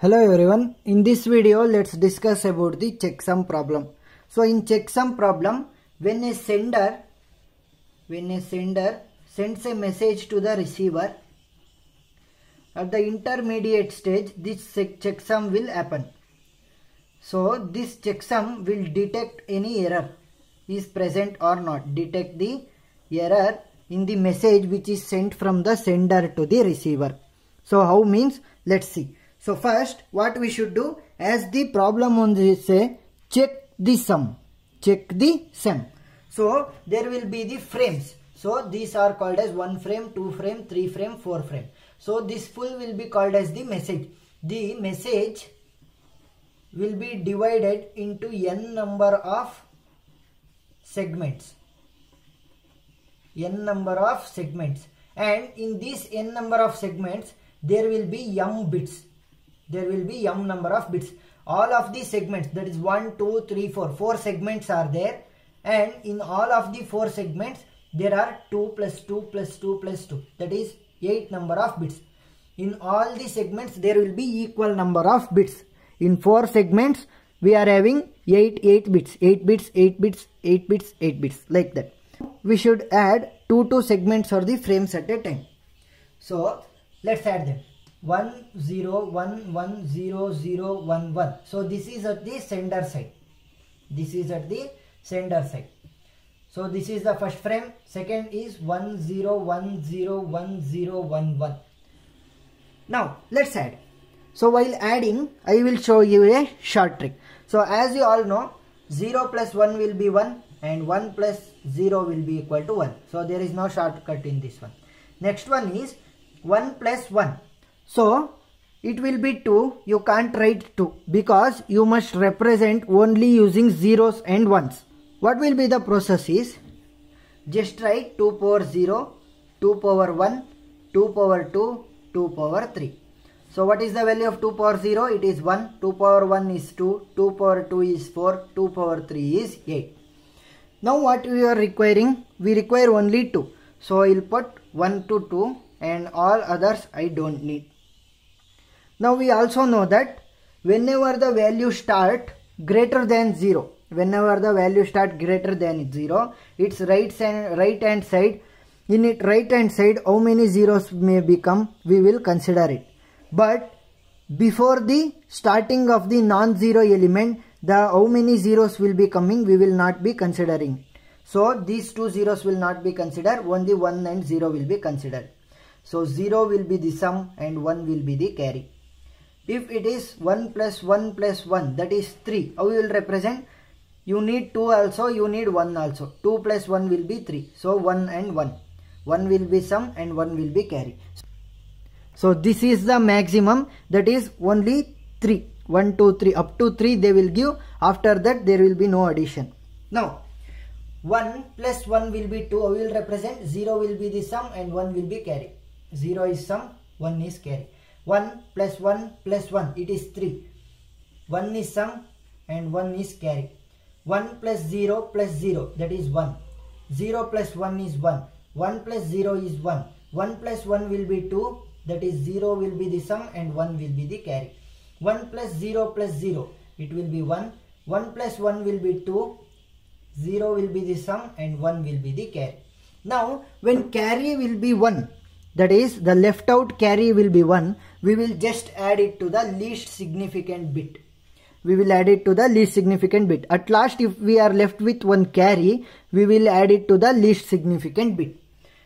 Hello everyone. In this video, let's discuss about the checksum problem. So in checksum problem, when a sender, when a sender sends a message to the receiver, at the intermediate stage, this checksum will happen. So this checksum will detect any error is present or not. Detect the error in the message which is sent from the sender to the receiver. So how means? Let's see. So first what we should do as the problem on this say check the sum. Check the sum. So there will be the frames. So these are called as 1 frame, 2 frame, 3 frame, 4 frame. So this full will be called as the message. The message will be divided into n number of segments. n number of segments and in this n number of segments there will be m bits there will be m number of bits. All of the segments that is 1 2 3 4 four segments are there. And in all of the four segments there are 2 plus 2 plus 2 plus 2 that is 8 number of bits. In all the segments there will be equal number of bits. In four segments we are having 8 8 bits. 8 bits 8 bits 8 bits 8 bits. Like that. We should add 2 2 segments or the frames at a time. So let's add them 1 0 1 1 0 0 1 1 so this is at the sender side. This is at the sender side. So this is the first frame. Second is 1 0 1 0 1 0 1 1 now let's add. So while adding i will show you a short trick. So as you all know 0 plus 1 will be 1 and 1 plus 0 will be equal to 1 so there is no shortcut in this one. Next one is 1 plus 1 so it will be 2 you can't write 2 because you must represent only using zeros and ones. What will be the process is just write 2 power 0 2 power 1 2 power 2 2 power 3 so what is the value of 2 power 0 it is 1 2 power 1 is 2 2 power 2 is 4 2 power 3 is 8 now what we are requiring? We require only 2 so i'll put 1 to 2 and all others i don't need now we also know that whenever the value start greater than 0 whenever the value start greater than 0 its right right hand side in it right hand side how many zeros may become we will consider it. But before the starting of the non-zero element the how many zeros will be coming we will not be considering. So these two zeros will not be considered only 1 and 0 will be considered. So 0 will be the sum and 1 will be the carry if it is 1 plus 1 plus 1 that is 3 how you will represent? You need 2 also you need 1 also. 2 plus 1 will be 3 so 1 and 1 1 will be sum and 1 will be carry. So this is the maximum that is only 3 1 2 3 up to 3 they will give. After that there will be no addition. Now 1 plus 1 will be 2 will represent? 0 will be the sum and 1 will be carry. 0 is sum 1 is carry 1 plus 1 plus 1 it is 3 1 is sum and 1 is carry. 1 plus 0 plus 0 that is 1 0 plus 1 is 1 1 plus 0 is 1 1 plus 1 will be 2 that is 0 will be the sum and 1 will be the carry. 1 plus 0 plus 0 it will be 1 1 plus 1 will be 2 0 will be the sum and 1 will be the carry. Now when carry will be 1 that is the left out carry will be 1 we will just add it to the least significant bit. We will add it to the least significant bit. At last if we are left with one carry we will add it to the least significant bit.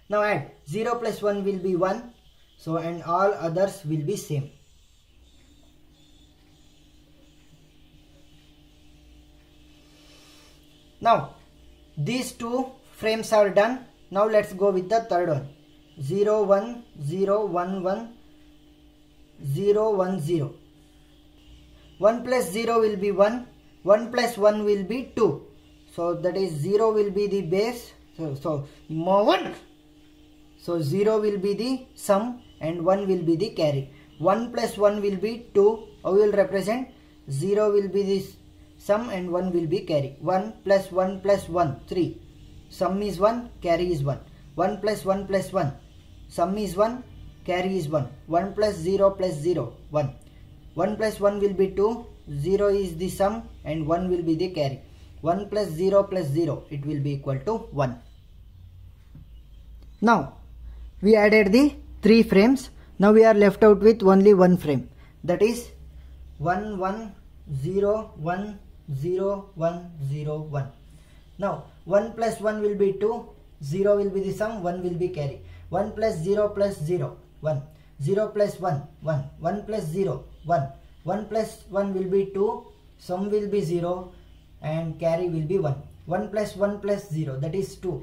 Now add. 0 plus 1 will be 1 so and all others will be same. Now these two frames are done. Now let's go with the third one 0 1 0 1 1 0 1 0 1 plus 0 will be 1 1 plus 1 will be 2 so that is 0 will be the base. So, so more 1 so 0 will be the sum and 1 will be the carry. 1 plus 1 will be 2 how will represent? 0 will be the sum and 1 will be carry. 1 plus 1 plus 1 3 sum is 1 carry is 1 1 plus 1 plus 1 sum is 1 carry is 1 1 plus 0 plus 0 1 1 plus 1 will be 2 0 is the sum and 1 will be the carry. 1 plus 0 plus 0 it will be equal to 1 now we added the three frames. Now we are left out with only one frame. That is 1 1 0 1 0 1 0 1 now 1 plus 1 will be 2 0 will be the sum 1 will be carry 1 plus 0 plus 0 1 0 plus 1 1 1 plus 0 1 1 plus 1 will be 2 sum will be 0 and carry will be 1 1 plus 1 plus 0 that is 2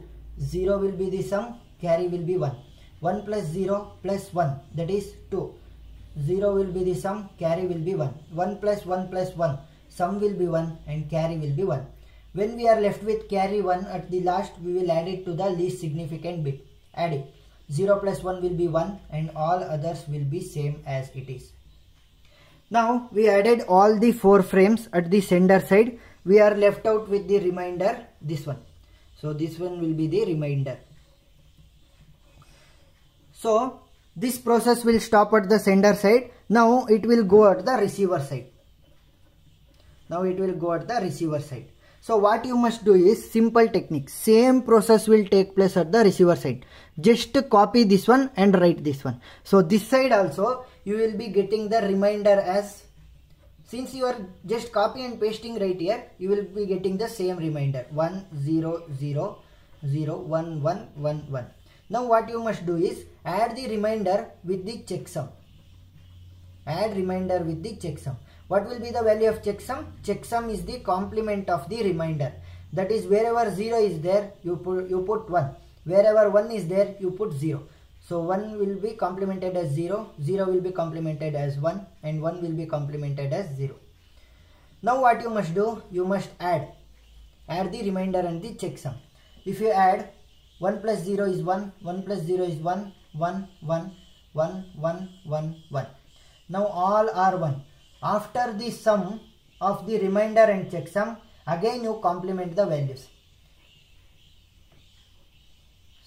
0 will be the sum carry will be 1 1 plus 0 plus 1 that is 2 0 will be the sum carry will be 1 1 plus 1 plus 1 sum will be 1 and carry will be 1 when we are left with carry 1 at the last we will add it to the least significant bit. Add it. 0 plus 1 will be 1 and all others will be same as it is. Now we added all the four frames at the sender side. We are left out with the remainder this one. So this one will be the remainder. So this process will stop at the sender side. Now it will go at the receiver side. Now it will go at the receiver side so what you must do is simple technique. Same process will take place at the receiver side. Just copy this one and write this one. So this side also you will be getting the reminder as since you are just copy and pasting right here you will be getting the same reminder. 1 0 0 0 1 1 1 1 now what you must do is add the reminder with the checksum add reminder with the checksum what will be the value of checksum? Checksum is the complement of the remainder. That is wherever 0 is there you put you put 1 wherever 1 is there you put 0 so 1 will be complemented as 0 0 will be complemented as 1 and 1 will be complemented as 0 now what you must do you must add add the remainder and the checksum. If you add 1 plus 0 is 1 1 plus 0 is 1 1 1 1 1 1 1 now all are 1 after the sum of the remainder and checksum again you complement the values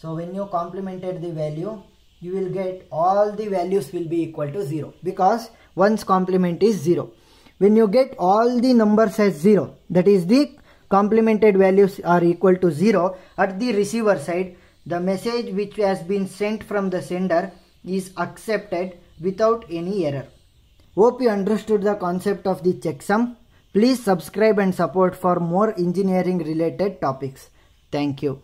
so when you complemented the value, you will get all the values will be equal to 0 because one's complement is 0. When you get all the numbers as 0, that is the complemented values are equal to 0 at the receiver side, the message which has been sent from the sender is accepted without any error. Hope you understood the concept of the checksum. Please subscribe and support for more engineering related topics. Thank you.